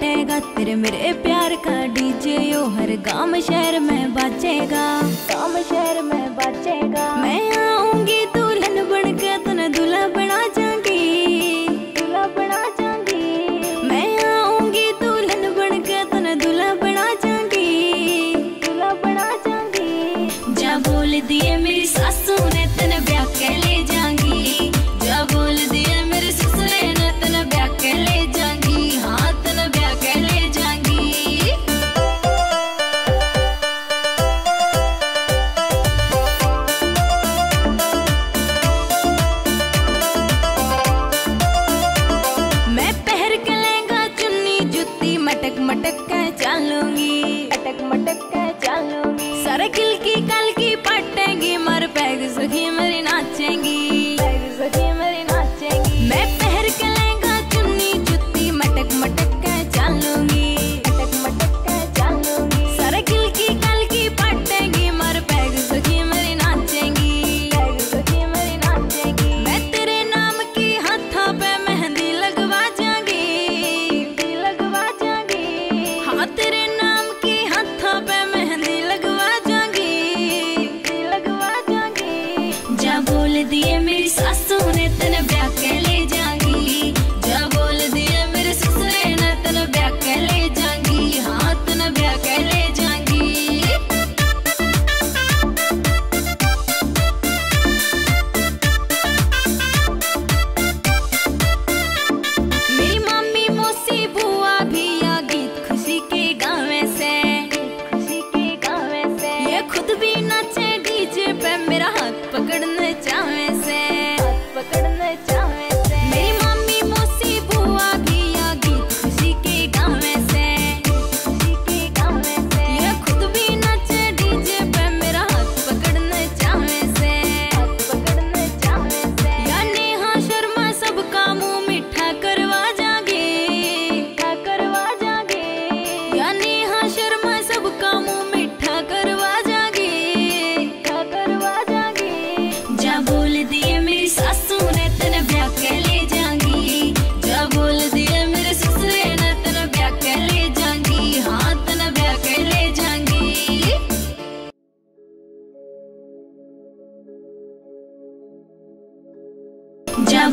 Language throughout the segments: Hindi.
फटेगा तेरे मेरे प्यार का डीजे यो हर गाँव शहर में बचेगा गाँव शहर में बचेगा मैं आऊँगी दुल्हन बन के तने दूल्हा बना जाऊँगी। दूल्हा बना जाऊँगी। मैं आऊँगी दुल्हन बन के तने दूल्हा बना जाऊँगी। दूल्हा बना जाऊँगी। जा बोल दिए मेरी अटक मटक कर चलूँगी। अटक मटक कर चलूँगी। सरकिल की कल की पटेगी, मर पैग सुखी मरी नाचेंगी।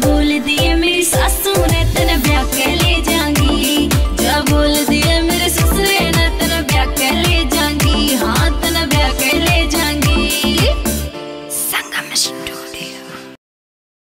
भूल दिए मेरी सासू ने तेन ब्याह के ले जा